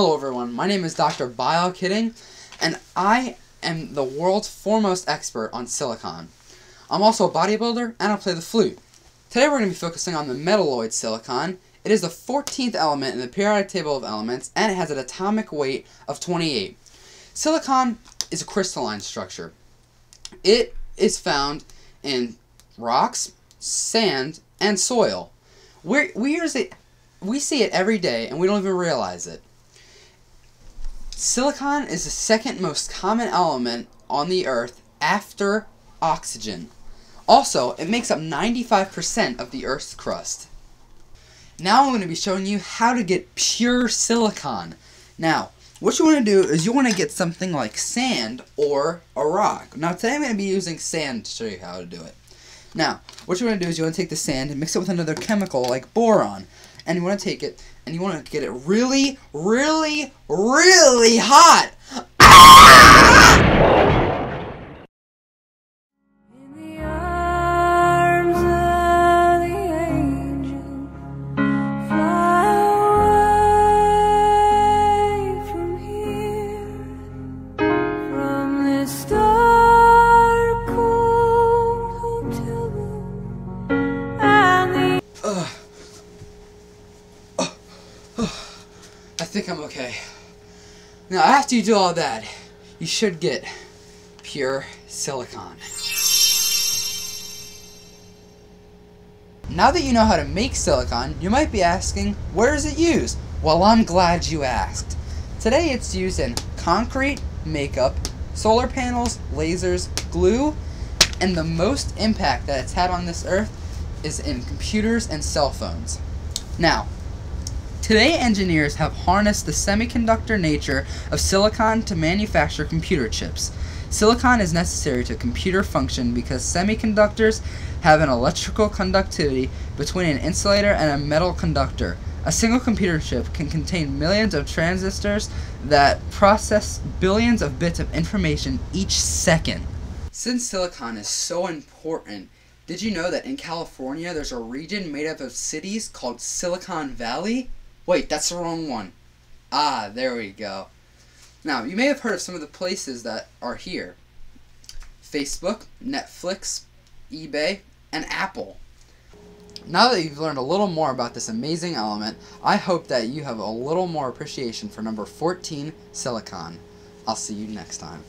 Hello everyone, my name is Dr. Byle Kitting, and I am the world's foremost expert on silicon. I'm also a bodybuilder, and I play the flute. Today we're going to be focusing on the metalloid silicon. It is the 14th element in the periodic table of elements, and it has an atomic weight of 28. Silicon is a crystalline structure. It is found in rocks, sand, and soil. We're, we use it we see it every day and we don't even realize it. Silicon is the second most common element on the earth after oxygen. Also, it makes up 95% of the earth's crust. Now I'm going to be showing you how to get pure silicon. Now, what you want to do is you want to get something like sand or a rock. Now today I'm going to be using sand to show you how to do it. Now, what you want to do is you want to take the sand and mix it with another chemical like boron and you want to take it and you want to get it really, really, really hot. Think I'm okay. Now, after you do all that, you should get pure silicon. Now that you know how to make silicon, you might be asking, where is it used? Well, I'm glad you asked. Today it's used in concrete, makeup, solar panels, lasers, glue, and the most impact that it's had on this earth is in computers and cell phones. Now, Today, engineers have harnessed the semiconductor nature of silicon to manufacture computer chips. Silicon is necessary to computer function because semiconductors have an electrical conductivity between an insulator and a metal conductor. A single computer chip can contain millions of transistors that process billions of bits of information each second. Since silicon is so important, did you know that in California there's a region made up of cities called Silicon Valley? Wait, that's the wrong one. Ah, there we go. Now, you may have heard of some of the places that are here. Facebook, Netflix, eBay, and Apple. Now that you've learned a little more about this amazing element, I hope that you have a little more appreciation for number 14, silicon. I'll see you next time.